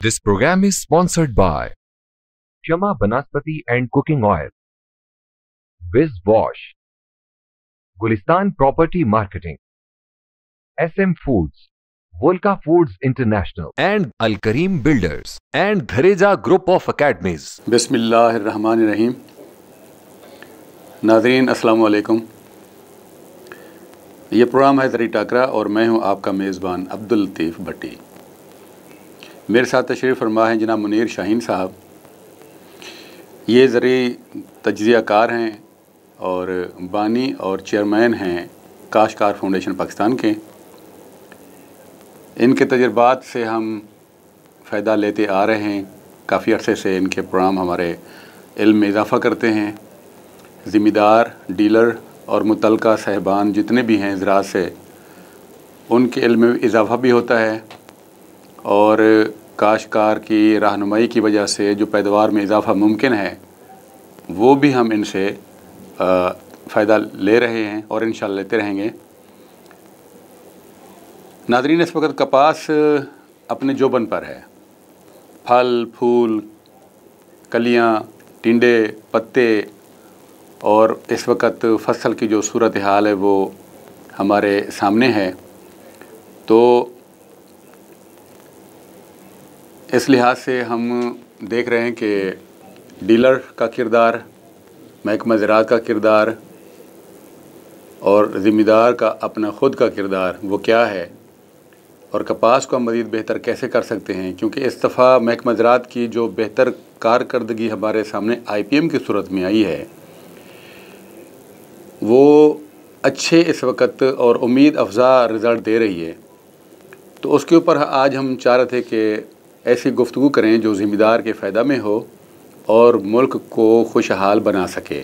This programme is sponsored by Kshama Vanaspati and cooking oil Wiz Wash Gulistan property marketing S M foods Volka foods international and Al Karim builders and Dhareja group of academies बिस्मिल्लाहमान रहीम नाजरीन असलकुम यह programme है दरी टाकरा और मैं हूँ आपका मेज़बान अब्दुल लतीफ़ भट्टी। मेरे साथ तशरीफ़ फरमा है जना मुनीर शाहीन साहब। ये ज़री तजिया कार हैं और बानी और चेयरमैन हैं काशकार फाउंडेशन पाकिस्तान के। इनके तजर्बात से हम फ़ायदा लेते आ रहे हैं। काफ़ी अरसे से इनके प्रोग्राम हमारे इल्म में इजाफ़ा करते हैं। ज़िम्मेदार, डीलर और मुतलका साहबान जितने भी हैं, ज़रात से उनके इल्म में इजाफ़ा भी होता है। और काशकार की रहनुमाई की वजह से जो पैदावार में इजाफ़ा मुमकिन है, वो भी हम इनसे फ़ायदा ले रहे हैं और इन लेते रहेंगे। नादरीन, इस वक्त कपास अपने जोबन पर है। फल, फूल, कलियाँ, टिंडे, पत्ते और इस वक्त फ़सल की जो सूरत हाल है, वो हमारे सामने है। तो इस लिहाज से हम देख रहे हैं कि डीलर का किरदार, महकमा ज़रात का किरदार और ज़िम्मेदार का अपना ख़ुद का किरदार, वो क्या है? और कपास को हम मज़ीद बेहतर कैसे कर सकते हैं? क्योंकि इस दफ़ा महकमा ज़रात की जो बेहतर कारकर्दगी हमारे सामने आई पी एम की सूरत में आई है, वो अच्छे इस वक्त और उम्मीद अफजा रिज़ल्ट दे रही है। तो उसके ऊपर आज हम चाह रहे थे कि ऐसी गुफ्तु करें जो ज़िम्मेदार के फ़ायदा में हो और मुल्क को खुशहाल बना सके।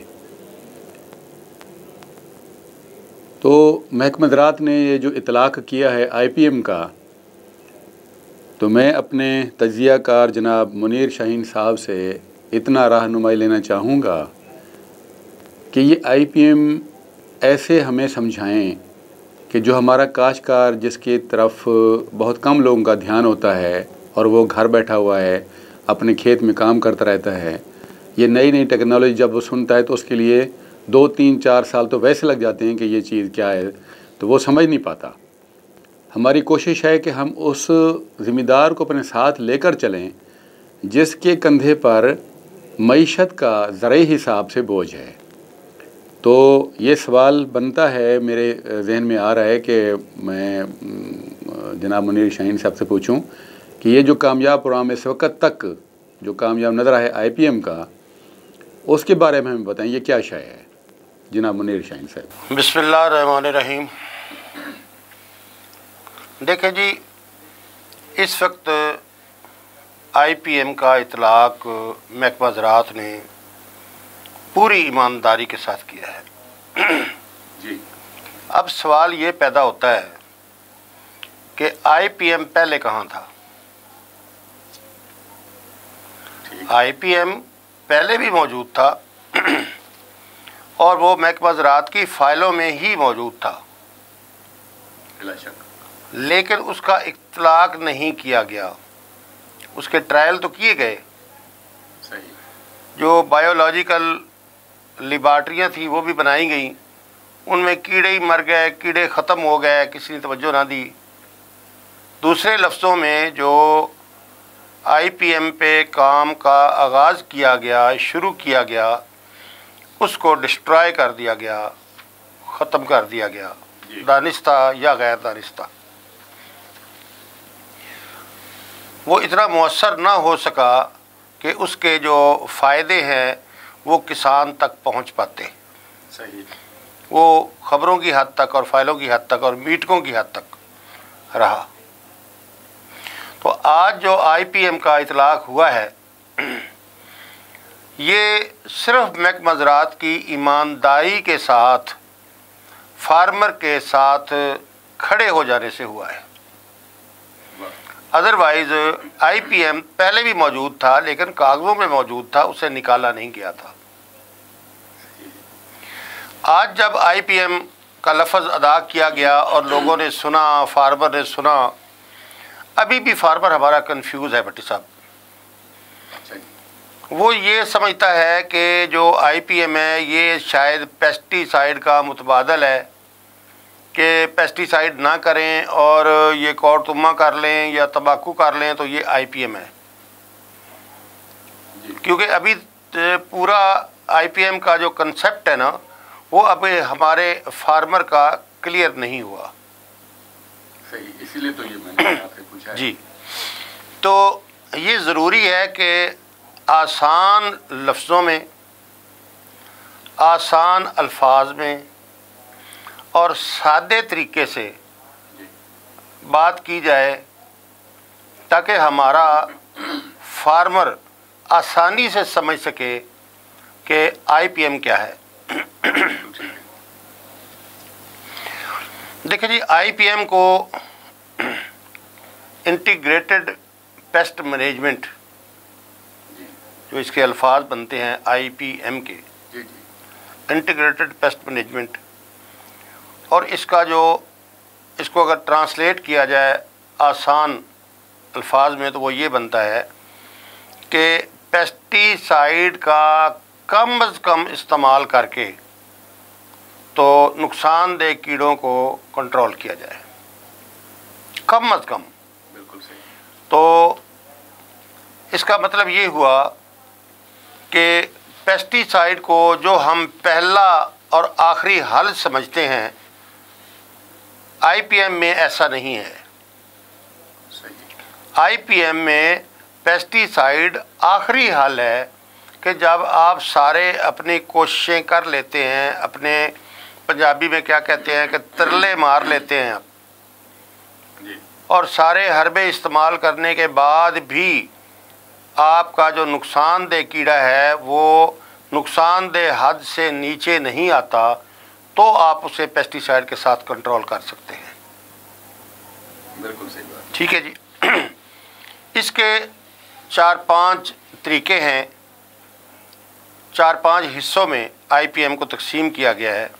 तो महकमदरात ने ये जो इतलाक़ किया है आई पी एम का तो मैं अपने तजिया कार जनाब मुनीर शाहीन साहब से इतना रहनुमाई लेना चाहूँगा कि ये आई पी एम ऐसे हमें समझाएँ कि जो हमारा काशकार जिसकी तरफ़ बहुत कम लोगों का ध्यान होता है और वो घर बैठा हुआ है, अपने खेत में काम करता रहता है। ये नई नई टेक्नोलॉजी जब वो सुनता है तो उसके लिए दो, तीन, चार साल तो वैसे लग जाते हैं कि ये चीज़ क्या है तो वो समझ नहीं पाता। हमारी कोशिश है कि हम उस ज़िम्मेदार को अपने साथ लेकर चलें, जिसके कंधे पर मीशत का ज़रूरी हिसाब से बोझ है। तो ये सवाल बनता है, मेरे जहन में आ रहा है कि मैं जनाब मुनीर शाहीन साहब से पूछूँ कि ये जो कामयाब प्रोग्राम इस वक्त तक जो कामयाब नज़र आए आईपीएम का उसके बारे में हमें बताएँ ये क्या शय है? जनाब मुनीर शाहीन साहब। बिस्मिल्लाहिर्रहमानिर्रहीम। देखें जी इस वक्त आईपीएम का इतलाक़ महकमा ज़रात ने पूरी ईमानदारी के साथ किया है। जी। अब सवाल ये पैदा होता है कि आईपीएम पहले कहाँ था? आईपीएम पहले भी मौजूद था और वो महकमा ज़रात की फ़ाइलों में ही मौजूद था। लेकिन उसका इतलाक नहीं किया गया। उसके ट्रायल तो किए गए। जो बायोलॉजिकल लिबार्ट्रियाँ थी वो भी बनाई गई। उनमें कीड़े ही मर गए कीड़े ख़त्म हो गए किसी ने तवज्जो ना दी। दूसरे लफ्ज़ों में जो आईपीएम पे काम का आगाज़ किया गया शुरू किया गया उसको डिस्ट्रॉय कर दिया गया ख़त्म कर दिया गया। दानिस्ता या गैर दानिस्ता। वो इतना मौसर ना हो सका कि उसके जो फ़ायदे हैं वो किसान तक पहुँच पाते। सही। वो ख़बरों की हद तक और फाइलों की हद तक और मीटकों की हद तक रहा। तो आज जो आईपीएम का इतलाक़ हुआ है, ये सिर्फ़ महकमा ज़रात की ईमानदारी के साथ, फार्मर के साथ खड़े हो जाने से हुआ है। अदरवाइज़ आईपीएम पहले भी मौजूद था, लेकिन कागज़ों में मौजूद था, उसे निकाला नहीं गया था। आज जब आईपीएम का लफज अदा किया गया और लोगों ने सुना, फार्मर ने सुना अभी भी फार्मर हमारा कंफ्यूज है भट्टी साहब। अच्छा वो ये समझता है कि जो आईपीएम है ये शायद पेस्टिसाइड का मुतबादल है कि पेस्टिसाइड ना करें और ये कौरतुमा कर लें या तंबाकू कर लें तो ये आईपीएम है। क्योंकि अभी पूरा आईपीएम का जो कंसेप्ट है ना वो अभी हमारे फार्मर का क्लियर नहीं हुआ। सही इसीलिए तो ये मैंने आपसे पूछा जी। तो ये ज़रूरी है कि आसान लफ्ज़ों में आसान अल्फाज में और सादे तरीके से बात की जाए ताकि हमारा फार्मर आसानी से समझ सके कि आईपीएम क्या है। देखिए जी आईपीएम को इंटीग्रेटेड पेस्ट मैनेजमेंट जो इसके अल्फाज बनते हैं आईपीएम के इंटीग्रेटेड पेस्ट मैनेजमेंट और इसका जो इसको अगर ट्रांसलेट किया जाए आसान अल्फाज में तो वो ये बनता है कि पेस्टिसाइड का कम अज़ कम इस्तेमाल करके तो नुकसानदेह कीड़ों को कंट्रोल किया जाए। कम अज़ कम। बिल्कुल सही। तो इसका मतलब ये हुआ कि पेस्टिसाइड को जो हम पहला और आखिरी हल समझते हैं आईपीएम में ऐसा नहीं है। आईपीएम में पेस्टिसाइड आखिरी हल है कि जब आप सारे अपनी कोशिशें कर लेते हैं अपने पंजाबी में क्या कहते हैं कि तरले मार लेते हैं। आप और सारे हरबे इस्तेमाल करने के बाद भी आपका जो नुकसानदेह कीड़ा है वो नुकसानदेह हद से नीचे नहीं आता तो आप उसे पेस्टिसाइड के साथ कंट्रोल कर सकते हैं। बिल्कुल सही बात। ठीक है जी। इसके चार पाँच तरीके हैं। चार पाँच हिस्सों में आईपीएम को तकसीम किया गया है।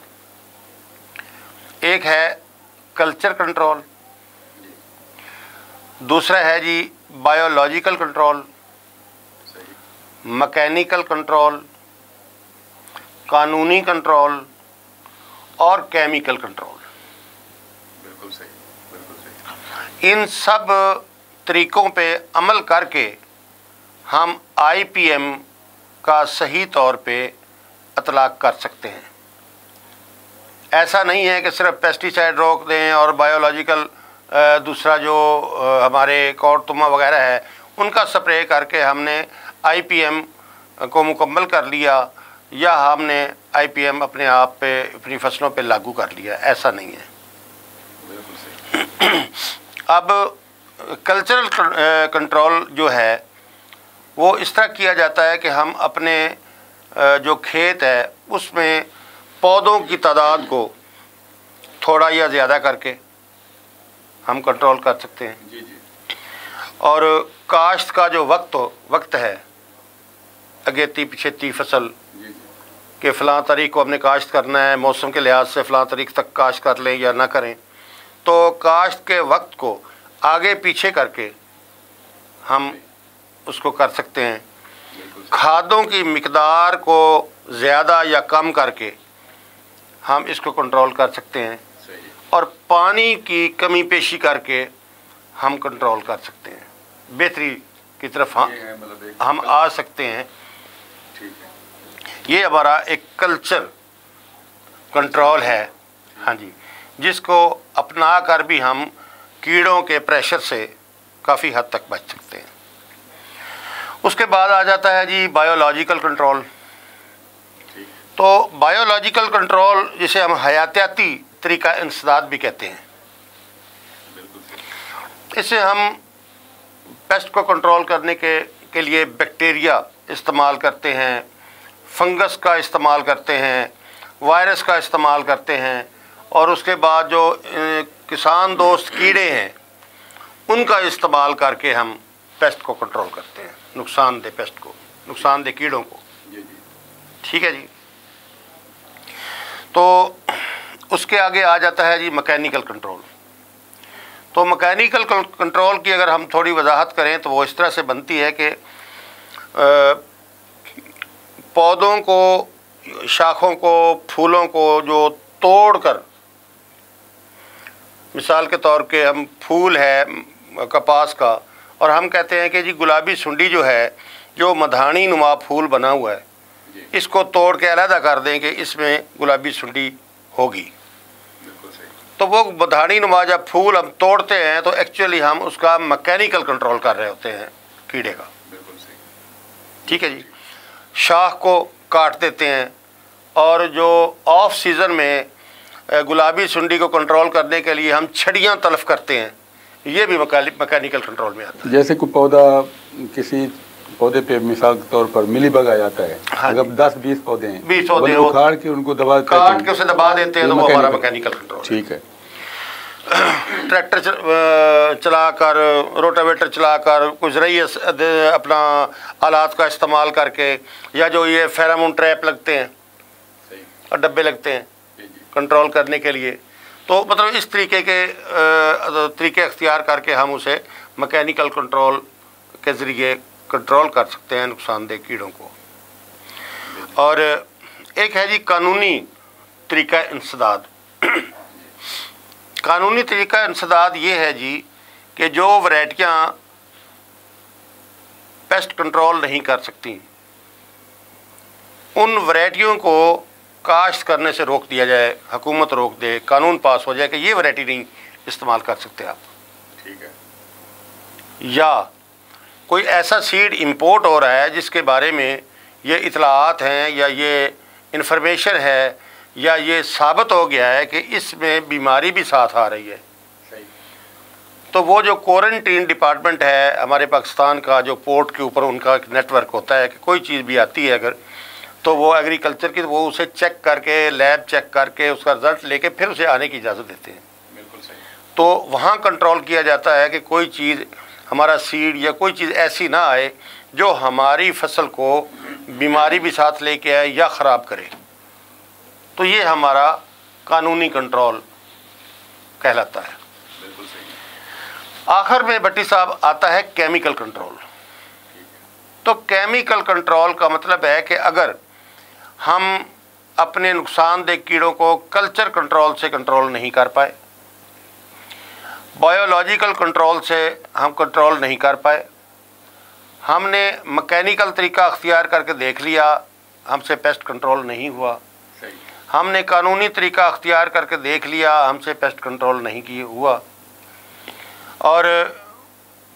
एक है कल्चर कंट्रोल दूसरा है जी बायोलॉजिकल कंट्रोल मैकेनिकल कंट्रोल कानूनी कंट्रोल और केमिकल कंट्रोल बिल्कुल सही बिल्कुल सही। इन सब तरीक़ों पे अमल करके हम आईपीएम का सही तौर पे अतलाक कर सकते हैं। ऐसा नहीं है कि सिर्फ़ पेस्टिसाइड रोक दें और बायोलॉजिकल दूसरा जो हमारे कौरतुमा वगैरह है उनका स्प्रे करके हमने आईपीएम को मुकम्मल कर लिया या हमने आईपीएम अपने आप पे अपनी फ़सलों पे लागू कर लिया। ऐसा नहीं है। अब कल्चरल कंट्रोल जो है वो इस तरह किया जाता है कि हम अपने जो खेत है उसमें पौधों की तादाद को थोड़ा या ज़्यादा करके हम कंट्रोल कर सकते हैं। जी जी। और काश्त का जो वक्त हो वक्त है अगेती पिछेती फ़सल जी जी। कि फ़लाँ तारीख को हमने काश्त करना है मौसम के लिहाज से फ़लाँ तारीख तक काश्त कर लें या ना करें तो काश्त के वक्त को आगे पीछे करके हम उसको कर सकते हैं। खादों की मकदार को ज़्यादा या कम करके हम इसको कंट्रोल कर सकते हैं। और पानी की कमी पेशी करके हम कंट्रोल कर सकते हैं। बेहतरी की तरफ़ हम मतलब हम आ सकते हैं। ये हमारा एक कल्चर कंट्रोल है। हाँ जी। जिसको अपना कर भी हम कीड़ों के प्रेशर से काफ़ी हद तक बच सकते हैं। उसके बाद आ जाता है जी बायोलॉजिकल कंट्रोल तो बायोलॉजिकल कंट्रोल जिसे हम हयातियाती तरीका इंसदाद भी कहते हैं। इसे हम पेस्ट को कंट्रोल करने के के लिए बैक्टीरिया इस्तेमाल करते हैं फंगस का इस्तेमाल करते हैं वायरस का इस्तेमाल करते हैं और उसके बाद जो किसान दोस्त कीड़े हैं उनका इस्तेमाल करके हम पेस्ट को कंट्रोल करते हैं नुकसानदेह पेस्ट को नुकसानदेह कीड़ों को। ठीक है जी? तो उसके आगे आ जाता है जी मैकेनिकल कंट्रोल तो मकैनिकल कंट्रोल की अगर हम थोड़ी वजाहत करें तो वो इस तरह से बनती है कि पौधों को, शाखों को, फूलों को जो तोड़ कर मिसाल के तौर के हम फूल है, कपास का, और हम कहते हैं कि जी गुलाबी सुंडी जो है, जो मधानी नुमा फूल बना हुआ है इसको तोड़ के अलहदा कर दें कि इसमें गुलाबी सुंडी होगी। तो वो मधानी नुमा जब फूल हम तोड़ते हैं तो एक्चुअली हम उसका मैकेनिकल कंट्रोल कर रहे होते हैं कीड़े का। ठीक है जी? शाख को काट देते हैं और जो ऑफ़ सीज़न में गुलाबी सुंडी को कंट्रोल करने के लिए हम छड़ियाँ तलफ करते हैं ये भी मैकेनिकल कंट्रोल में आता है। जैसे कोई पौधा किसी पौधे पे मिसाल के तौर पर मिली बग आ जाता है। हाँ अगर दस बीस पौधे हैं बीस पौधे उखाड़ के उनको दबा काट के उसे दबा देते हैं तो वो हमारा मैकेनिकल कंट्रोल ठीक है। ट्रैक्टर चलाकर रोटावेटर चलाकर कुछ रही अपना आलात का इस्तेमाल करके या जो ये फेरामोन ट्रैप लगते हैं और डब्बे लगते हैं कंट्रोल करने के लिए। तो मतलब इस तरीके के तरीके अख्तियार करके हम उसे मैकेनिकल कंट्रोल के ज़रिए कंट्रोल कर सकते हैं नुकसानदेह कीड़ों को। और एक है जी कानूनी तरीका इंसदाद। कानूनी तरीका इंसदाद ये है जी कि जो वैरायटियाँ पेस्ट कंट्रोल नहीं कर सकती उन वैरायटियों को काश्त करने से रोक दिया जाए हुकूमत रोक दे कानून पास हो जाए कि ये वैरायटी नहीं इस्तेमाल कर सकते आप। ठीक है। या कोई ऐसा सीड इंपोर्ट हो रहा है जिसके बारे में ये इतलात हैं या ये इन्फॉर्मेशन है या ये साबित हो गया है कि इसमें बीमारी भी साथ आ रही है। तो वो जो क्वारंटीन डिपार्टमेंट है हमारे पाकिस्तान का जो पोर्ट के ऊपर उनका एक नेटवर्क होता है कि कोई चीज़ भी आती है अगर तो वो एग्रीकल्चर की वो उसे चेक करके लैब चेक करके उसका रिज़ल्ट लेके फिर उसे आने की इजाज़त देते हैं। बिल्कुल सही। तो वहाँ कंट्रोल किया जाता है कि कोई चीज़ हमारा सीड या कोई चीज़ ऐसी ना आए जो हमारी फ़सल को बीमारी भी साथ लेके आए या ख़राब करे। तो ये हमारा कानूनी कंट्रोल कहलाता है। आखिर में भट्टी साहब आता है केमिकल कंट्रोल तो केमिकल कंट्रोल का मतलब है कि अगर हम अपने नुकसानदेह कीड़ों को कल्चर कंट्रोल से कंट्रोल नहीं कर पाए बायोलॉजिकल कंट्रोल से हम कंट्रोल नहीं कर पाए। हमने मैकेनिकल तरीका अख्तियार करके देख लिया हमसे पेस्ट कंट्रोल नहीं हुआ। हमने कानूनी तरीका अख्तियार करके देख लिया हमसे पेस्ट कंट्रोल नहीं किए हुआ। और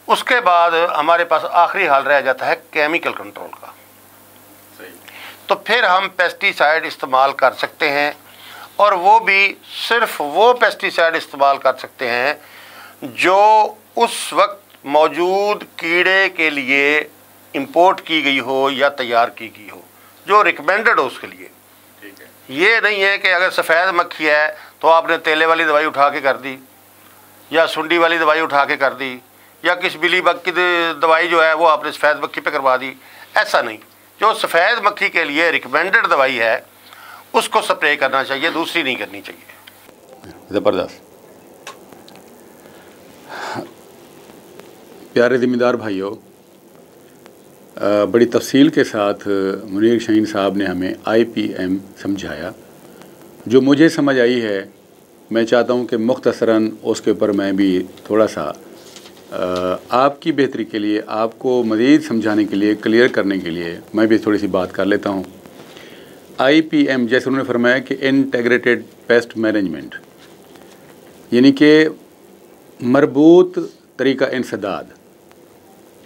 उसके बाद हमारे पास आखिरी हाल रह जाता है केमिकल कंट्रोल का। तो फिर हम पेस्टिसाइड इस्तेमाल कर सकते हैं और वो भी सिर्फ़ वो पेस्टिसाइड इस्तेमाल कर सकते हैं जो उस वक्त मौजूद कीड़े के लिए इंपोर्ट की गई हो या तैयार की गई हो जो रिकमेंडेड हो उसके लिए। ये नहीं है कि अगर सफ़ेद मक्खी है तो आपने तेले वाली दवाई उठा के कर दी या सुंडी वाली दवाई उठा के कर दी या किस बिली बग की दवाई जो है वो आपने सफ़ेद मक्खी पे करवा दी। ऐसा नहीं। जो सफ़ेद मक्खी के लिए रिकमेंडेड दवाई है उसको स्प्रे करना चाहिए दूसरी नहीं करनी चाहिए। ज़बरदस्त। प्यारे ज़िम्मेदार भाइयों बड़ी तफसील के साथ, मुनीर शहीन साहब ने हमें आईपीएम समझाया, जो मुझे समझ आई है। मैं चाहता हूँ कि मुख्तसरा उसके ऊपर मैं भी थोड़ा सा आपकी बेहतरी के लिए, आपको मज़ीद समझाने के लिए, क्लियर करने के लिए मैं भी थोड़ी सी बात कर लेता हूँ। आई पी एम जैसे उन्होंने फरमाया कि इंटेग्रेटेड पेस्ट मैनेजमेंट यानी कि मरबूत तरीका इंसदाद।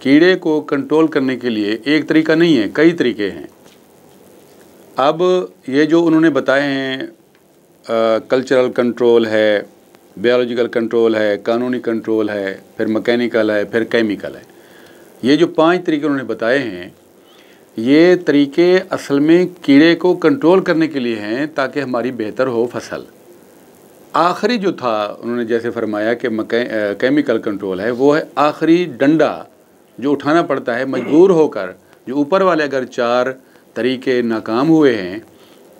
कीड़े को कंट्रोल करने के लिए एक तरीका नहीं है, कई तरीके हैं। अब ये जो उन्होंने बताए हैं कल्चरल कंट्रोल है बायोलॉजिकल कंट्रोल है, कानूनी कंट्रोल है, फिर मैकेनिकल है, फिर केमिकल है। ये जो पाँच तरीके उन्होंने बताए हैं, ये तरीके असल में कीड़े को कंट्रोल करने के लिए हैं ताकि हमारी बेहतर हो फ़सल। आखिरी जो था, उन्होंने जैसे फरमाया कि केमिकल कंट्रोल है, वो है आखिरी डंडा। जो उठाना पड़ता है, मजबूर होकर, जो ऊपर वाले अगर चार तरीके नाकाम हुए हैं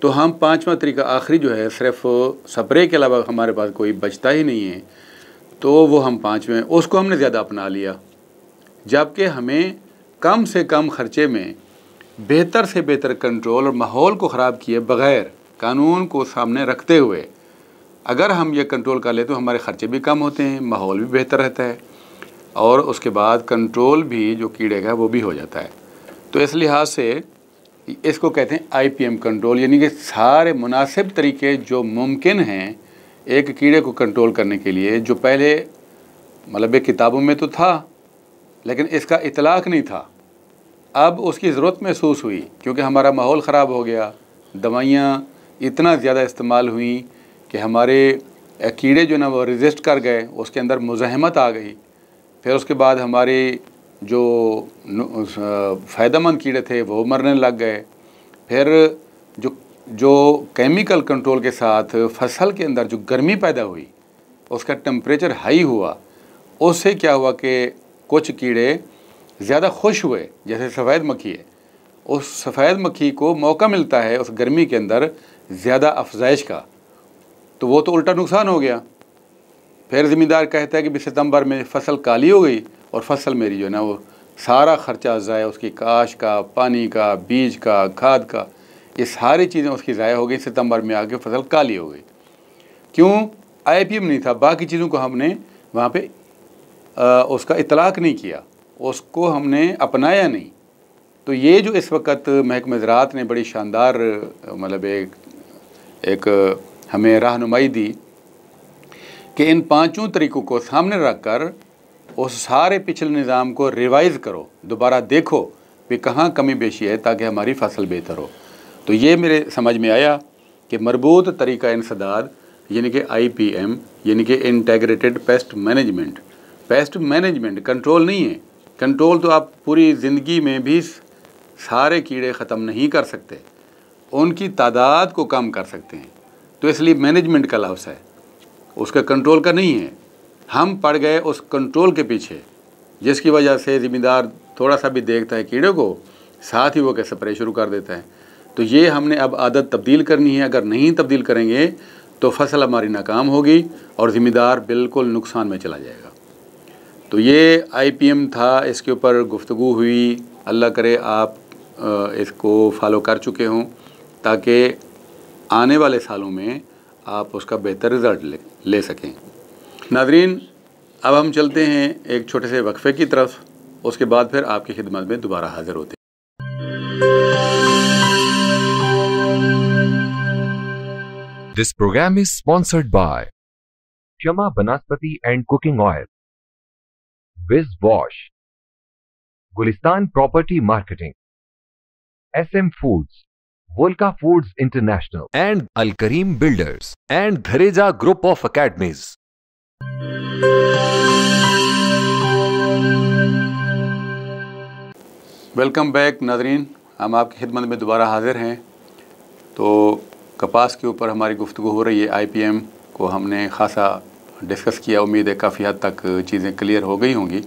तो हम पांचवा तरीका आखिरी जो है, सिर्फ़ स्प्रे के अलावा हमारे पास कोई बचता ही नहीं है तो वो हम पाँचवें, उसको हमने ज़्यादा अपना लिया। जबकि हमें कम से कम ख़र्चे में बेहतर से बेहतर कंट्रोल और माहौल को ख़राब किए बग़ैर कानून को सामने रखते हुए, अगर हम ये कंट्रोल कर ले तो हमारे ख़र्चे भी कम होते हैं, माहौल भी बेहतर रहता है। और उसके बाद कंट्रोल भी जो कीड़े का वो भी हो जाता है। तो इस लिहाज से इसको कहते हैं आईपीएम कंट्रोल यानी कि सारे मुनासिब तरीके जो मुमकिन हैं, एक कीड़े को कंट्रोल करने के लिए, जो पहले मतलब किताबों में तो था, लेकिन इसका इतलाक़ नहीं था। अब उसकी ज़रूरत महसूस हुई, क्योंकि हमारा माहौल ख़राब हो गया, दवाइयाँ इतना ज़्यादा इस्तेमाल हुई कि हमारे कीड़े जो ना, वो रजिस्ट कर गए, उसके अंदर मुजाहमत आ गई। फिर उसके बाद हमारे जो फ़ायदेमंद कीड़े थे, वो मरने लग गए। फिर जो जो केमिकल कंट्रोल के साथ फ़सल के अंदर जो गर्मी पैदा हुई, उसका टेम्परेचर हाई हुआ, उससे क्या हुआ कि कुछ कीड़े ज़्यादा खुश हुए, जैसे सफ़ेद मक्खी है। उस सफ़ेद मक्खी को मौका मिलता है उस गर्मी के अंदर ज़्यादा अफजाइश का। तो वो तो उल्टा नुकसान हो गया। फिर ज़मींदार कहता है कि सितंबर में फ़सल काली हो गई और फ़सल मेरी जो है ना वो सारा ख़र्चा ज़ाय उसकी काश का पानी का बीज का खाद का ये सारी चीज़ें उसकी ज़ाय हो गई सितंबर में आके फ़सल काली हो गई। क्यों? आई पी एम नहीं था बाकी चीज़ों को हमने वहाँ पे आ, उसका इतलाक़ नहीं किया उसको हमने अपनाया नहीं। तो ये जो इस वक्त महकम ज़रात ने बड़ी शानदार मतलब एक एक हमें रहनुमाई दी कि इन पाँचों तरीक़ों को सामने रख कर उस सारे पिछले निज़ाम को रिवाइज़ करो। दोबारा देखो कि कहाँ कमी बेशी है ताकि हमारी फ़सल बेहतर हो। तो ये मेरे समझ में आया कि मरबूत तरीका इंसदाद यानी कि आई पी एम यानी कि integrated pest management. Pest management control नहीं है। कंट्रोल तो आप पूरी ज़िंदगी में भी सारे कीड़े ख़त्म नहीं कर सकते। उनकी तादाद को कम कर सकते हैं। तो इसलिए मैनेजमेंट का लफ्ज़ है। उसका कंट्रोल का नहीं है। हम पड़ गए उस कंट्रोल के पीछे, जिसकी वजह से ज़िम्मेदार थोड़ा सा भी देखता है कीड़े को, साथ ही वो कैसे स्प्रे शुरू कर देता है। तो ये हमने अब आदत तब्दील करनी है। अगर नहीं तब्दील करेंगे तो फ़सल हमारी नाकाम होगी और ज़िम्मेदार बिल्कुल नुकसान में चला जाएगा। तो ये आईपीएम था, इसके ऊपर गुफ्तु हुई। अल्लाह करे आप इसको फॉलो कर चुके हों, ताकि आने वाले सालों में आप उसका बेहतर रिज़ल्ट ले। ले सकें। नाजरीन, अब हम चलते हैं एक छोटे से वक्फे की तरफ़, उसके बाद फिर आपकी खिदमत में दोबारा हाजिर होते this programme is sponsored by Kshama Vanaspati and cooking oil Wiz Wash Gulistan property marketing S M foods Volca Foods International, and Al Kareem Builders, and Dhareja Group of Academies. Welcome back नाजरीन हम आपकी खिदमत में दोबारा हाज़िर हैं। तो कपास के ऊपर हमारी गुफ्तु हो रही है आईपीएम को हमने खासा डिस्कस किया। उम्मीद है काफ़ी हद तक चीज़ें क्लियर हो गई होंगी।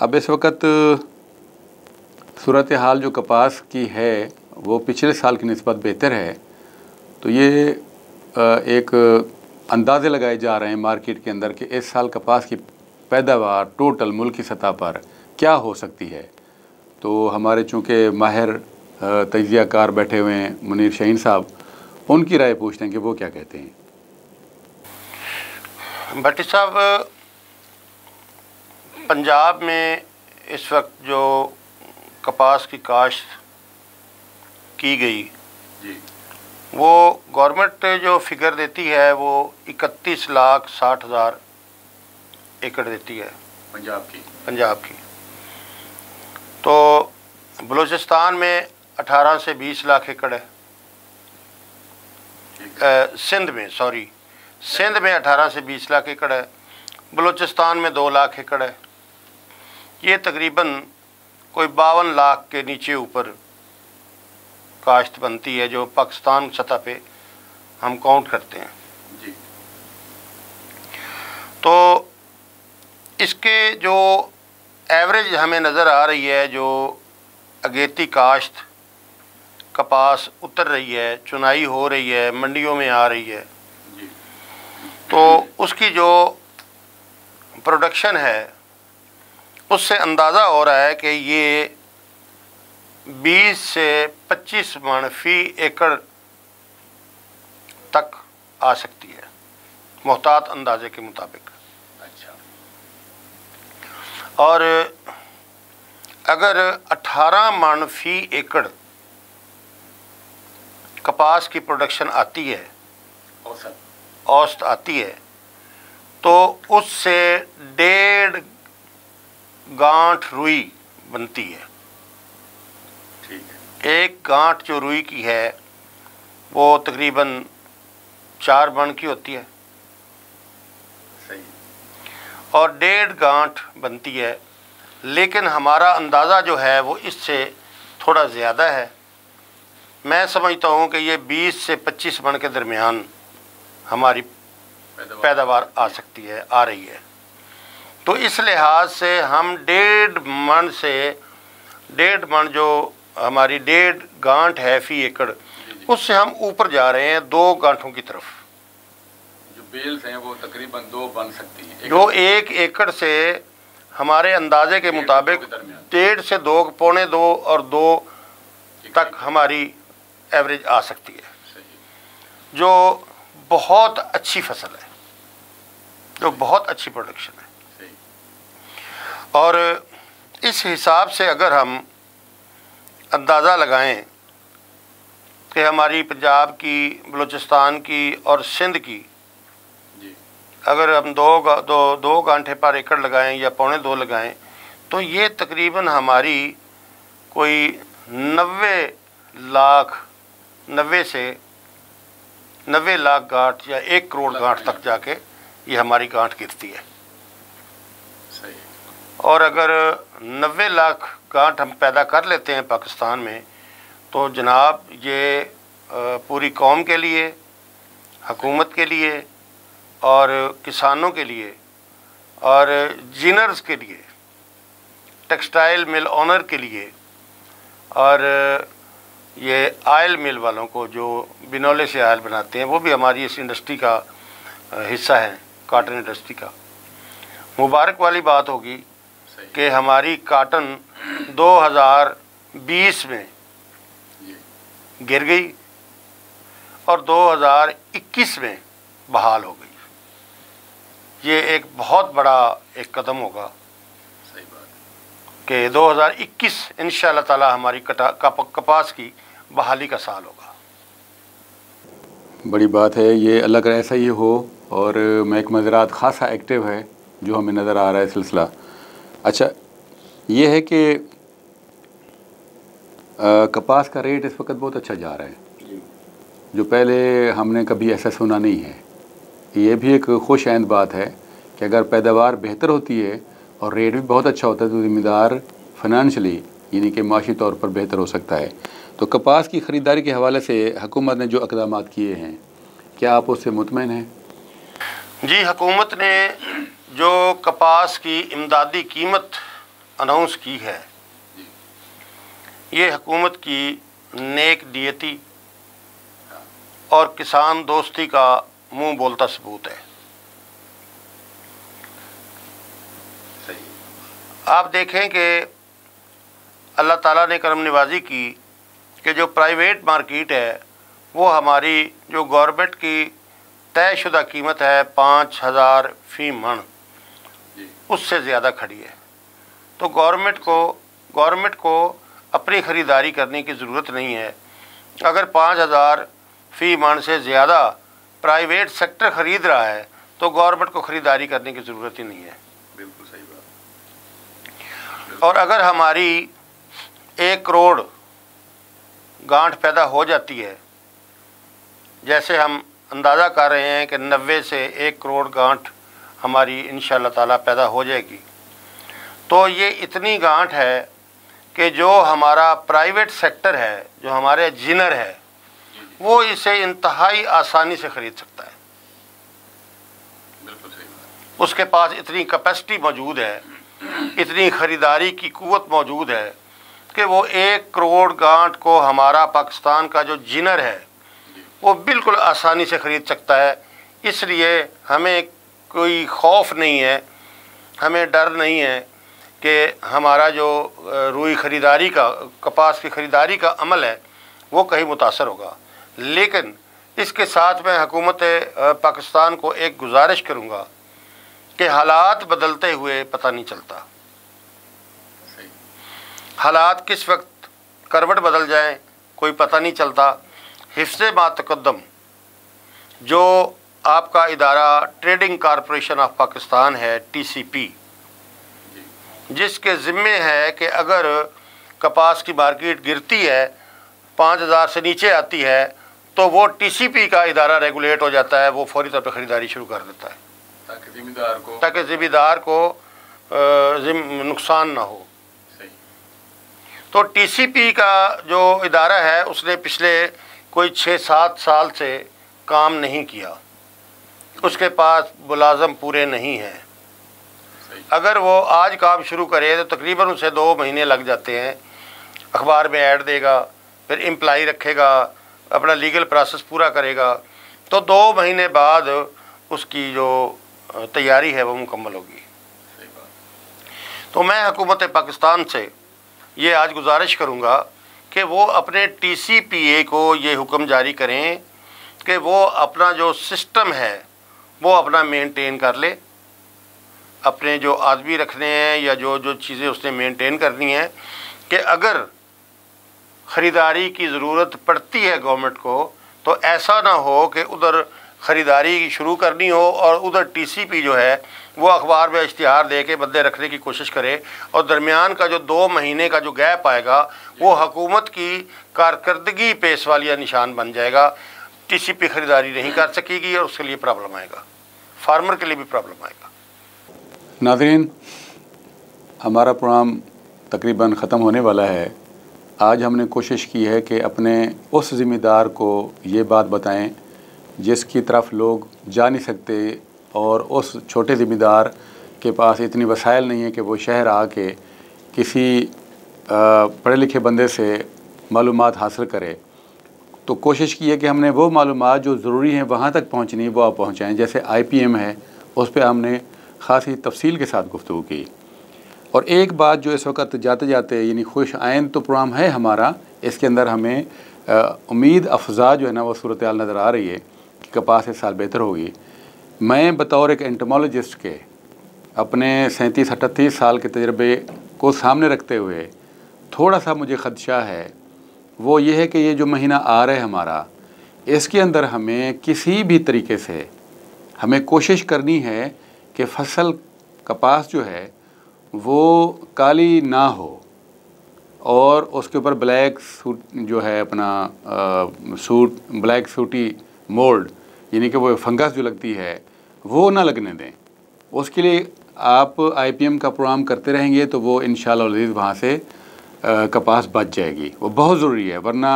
अब इस वक्त सूरत हाल जो कपास की है वो पिछले साल की नस्बत बेहतर है। तो ये एक अंदाज़े लगाए जा रहे हैं मार्केट के अंदर कि इस साल कपास की पैदावार, टोटल मुल्क की सतह पर क्या हो सकती है। तो हमारे चूँकि माहिर तजिया कार बैठे हुए हैं, मुनीर शहीन साहब, उनकी राय पूछते हैं कि वो क्या कहते हैं। भट्टी साहब, पंजाब में इस वक्त जो कपास की काश्त की गई। जी। वो गवर्नमेंट जो फिगर देती है वो इकतीस लाख साठ हज़ार एकड़ देती है। पंजाब की। पंजाब की। तो बलूचिस्तान में 18 से 20 लाख एकड़ है। सिंध में सॉरी सिंध में 18 से 20 लाख एकड़ है। बलूचिस्तान में दो लाख एकड़ है। ये तकरीबन कोई बावन लाख के नीचे ऊपर काश्त बनती है जो पाकिस्तान सतह पे हम काउंट करते हैं। जी। तो इसके जो एवरेज हमें नज़र आ रही है जो अगेती काश्त कपास उतर रही है चुनाई हो रही है मंडियों में आ रही है तो उसकी जो प्रोडक्शन है उससे अंदाज़ा हो रहा है कि ये 20 से 25 मण फ़ी एकड़ तक आ सकती है मोहतात अंदाजे के मुताबिक। अच्छा। और अगर 18 मन फ़ी एकड़ कपास की प्रोडक्शन आती है औसत। औसत आती है तो उससे डेढ़ गांठ रुई बनती है। एक गांठ जो रुई की है वो तकरीबन चार बन की होती है। सही। और डेढ़ गांठ बनती है लेकिन हमारा अंदाज़ा जो है वो इससे थोड़ा ज़्यादा है। मैं समझता हूँ कि ये 20 से 25 मन के दरमियान हमारी पैदावार। पैदावार आ सकती है आ रही है। तो इस लिहाज से हम डेढ़ मन से डेढ़ मन जो हमारी डेढ़ गांठ है फ़ी एकड़ उससे हम ऊपर जा रहे हैं दो गांठों की तरफ़। जो बेल्स हैं वो तकरीबन दो बन सकती हैं जो एक एकड़ से हमारे अंदाजे के मुताबिक। डेढ़ से दो पौने दो और दो तक हमारी एवरेज आ सकती है। जो बहुत अच्छी फ़सल है जो बहुत अच्छी प्रोडक्शन है। और इस हिसाब से अगर हम अंदाज़ा लगाएँ कि हमारी पंजाब की बलूचिस्तान की और सिंध की। अगर हम दो दो दो घंटे पर एकड़ लगाएँ या पौने दो लगाएँ तो ये तकरीबन हमारी कोई नबे लाख नबे से नब्बे लाख गांठ या एक करोड़ गांठ तक जाके ये हमारी गांठ गिरती है। सही। और अगर नब्बे लाख गांठ हम पैदा कर लेते हैं पाकिस्तान में तो जनाब ये पूरी कौम के लिए, हकूमत के लिए और किसानों के लिए और जिनर्स के लिए, टेक्सटाइल मिल ऑनर के लिए और ये आयल मिल वालों को जो बिनौले से आयल बनाते हैं, वो भी हमारी इस इंडस्ट्री का हिस्सा है, काटन इंडस्ट्री का। मुबारक वाली बात होगी कि हमारी काटन 2020 में गिर गई और 2021 में बहाल हो गई। ये एक बहुत बड़ा एक कदम होगा सही बात कि 2021 इन ताला हमारी कटा कप, कपास की बहाली का साल होगा। बड़ी बात है ये अल्लाह करे ऐसा ही हो और महकमा ज़रात ख़ासा एक्टिव है जो हमें नज़र आ रहा है सिलसिला। अच्छा ये है कि कपास का रेट इस वक्त बहुत अच्छा जा रहा है। जो। पहले हमने कभी ऐसा सुना नहीं है। ये भी एक खुश आइंद बात है कि अगर पैदावार बेहतर होती है और रेट भी बहुत अच्छा होता है तो ज़िम्मेदार फाइनेंशली यानी कि माशी तौर पर बेहतर हो सकता है। तो कपास की ख़रीदारी के हवाले से हुकूमत ने जो इकदाम किए हैं क्या आप उससे मुतमिन हैं? जी हुकूमत ने जो कपास की इमदादी कीमत अनाउंस की है। ये हकूमत की नेक नियति और किसान दोस्ती का मुँह बोलता सबूत है। आप देखें कि अल्लाह ताला ने करम नवाजी की कि जो प्राइवेट मार्केट है वो हमारी जो गवर्नमेंट की तयशुदा कीमत है पाँच हज़ार फ़ी मन जी उससे ज़्यादा खड़ी है। तो गवर्नमेंट को गवर्नमेंट को अपनी ख़रीदारी करने की ज़रूरत नहीं है। अगर पाँच हज़ार फ़ी मन से ज़्यादा प्राइवेट सेक्टर ख़रीद रहा है तो गवर्नमेंट को ख़रीदारी करने की ज़रूरत ही नहीं है। बिल्कुल सही बात। और अगर हमारी एक करोड़ गांठ पैदा हो जाती है जैसे हम अंदाज़ा कर रहे हैं कि नब्बे से एक करोड़ गांठ हमारी इन ताला पैदा हो जाएगी। तो ये इतनी गांठ है कि जो हमारा प्राइवेट सेक्टर है जो हमारे जिनर है वो इसे इंतहाई आसानी से ख़रीद सकता है। उसके पास इतनी कैपेसिटी मौजूद है इतनी ख़रीदारी की क़वत मौजूद है कि वो एक करोड़ गांठ को हमारा पाकिस्तान का जो जिनर है वो बिल्कुल आसानी से ख़रीद सकता है। इसलिए हमें कोई खौफ नहीं है हमें डर नहीं है कि हमारा जो रुई ख़रीदारी का कपास की ख़रीदारी का अमल है वो कहीं मुतासर होगा। लेकिन इसके साथ मैं हकूमत पाकिस्तान को एक गुजारिश करूँगा कि हालात बदलते हुए पता नहीं चलता। हालात किस वक्त करवट बदल जाए कोई पता नहीं चलता। हिफ्स मातकदम जो आपका इदारा ट्रेडिंग कॉरपोरेशन ऑफ़ पाकिस्तान है टीसीपी जिसके ज़िम्मे है कि अगर कपास की मार्केट गिरती है पाँच हज़ार से नीचे आती है तो वो टीसीपी का इदारा रेगुलेट हो जाता है वो फौरी तौर पर ख़रीदारी शुरू कर देता है। ताकि ज़िम्मेदार को ताकि ज़िम्मेदार को नुकसान ना हो। तो टीसीपी का जो इदारा है उसने पिछले कोई छः सात साल से काम नहीं किया। उसके पास मुलाजम पूरे नहीं हैं। अगर वो आज काम शुरू करे तो तकरीबन उसे दो महीने लग जाते हैं। अखबार में ऐड देगा फिर एम्प्लाई रखेगा अपना लीगल प्रोसेस पूरा करेगा। तो दो महीने बाद उसकी जो तैयारी है वो मुकम्मल होगी। तो मैं हुकूमत पाकिस्तान से ये आज गुजारिश करूँगा कि वो अपने टी सी पी ए को ये हुक्म जारी करें कि वो अपना जो सिस्टम है वो अपना मेंटेन कर ले। अपने जो आदमी रखने हैं या जो जो चीज़ें उसने मेंटेन करनी है, कि अगर ख़रीदारी की ज़रूरत पड़ती है गवर्नमेंट को तो ऐसा ना हो कि उधर ख़रीदारी शुरू करनी हो और उधर टीसीपी जो है, वो अखबार में इश्तहार दे के बंदे रखने की कोशिश करे और दरमियान का जो दो महीने का जो गैप आएगा, वो हकूमत की कारकर्दगी पेश वालिया निशान बन जाएगा। टीसीपी ख़रीदारी नहीं कर सकेगी और उसके लिए प्रॉब्लम आएगा। फार्मर के लिए भी प्रॉब्लम आएगा। नाजरीन, हमारा प्रोग्राम तकरीबन ख़त्म होने वाला है। आज हमने कोशिश की है कि अपने उस ज़िम्मेदार को ये बात बताएँ, जिसकी तरफ़ लोग जा नहीं सकते और उस छोटे ज़िम्मेदार के पास इतनी वसाइल नहीं है कि वो शहर आके किसी पढ़े लिखे बंदे से मालूम हासिल करे। तो कोशिश की है कि हमने वो मालूम जो ज़रूरी हैं वहाँ तक पहुँचनी वो आप पहुँचाएँ। जैसे आई पी एम है, उस पर हमने ख़ासी तफसील के साथ गुफ्तु की। और एक बात जो इस वक्त जाते जाते यानी खुश आयन तो प्रोग्राम है हमारा, इसके अंदर हमें उम्मीद अफजा जो है ना वो सूरत नज़र आ रही है कि कपास इस साल बेहतर होगी। मैं बतौर एक एंटमोलॉजिस्ट के अपने सैंतीस अठतीस साल के तजर्बे को सामने रखते हुए थोड़ा सा मुझे ख़दशा है वो ये है कि ये जो महीना आ रहा है हमारा इसके अंदर हमें किसी भी तरीके से हमें कोशिश करनी है कि फ़सल कपास जो है वो काली ना हो और उसके ऊपर ब्लैक सूट जो है अपना आ, सूट ब्लैक सूटी मोल्ड यानी कि वो फंगस जो लगती है वो ना लगने दें। उसके लिए आप आईपीएम का प्रोग्राम करते रहेंगे तो वो इन शजीज़ वहाँ से कपास बच जाएगी। वो बहुत ज़रूरी है, वरना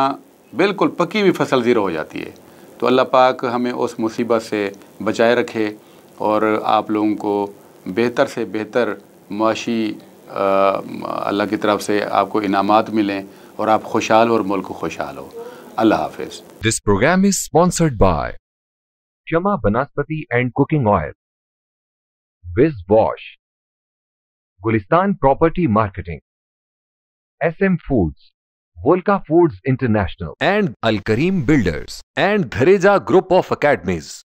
बिल्कुल पकी हुई फ़सल ज़ीरो हो जाती है। तो अल्लाह पाक हमें उस मुसीबत से बचाए रखे और आप लोगों को बेहतर से बेहतर मुआशी अल्लाह की तरफ़ से आपको इनामात मिलें और आप खुशहाल और मुल्क खुशहाल हो। अल्लाह हाफिज। This programme is sponsored by Kshama Vanaspati and cooking oil Wiz Wash Gulistan property marketing SM Foods, Volca Foods International, and Al Karim Builders, and Dhareja Group of Academies.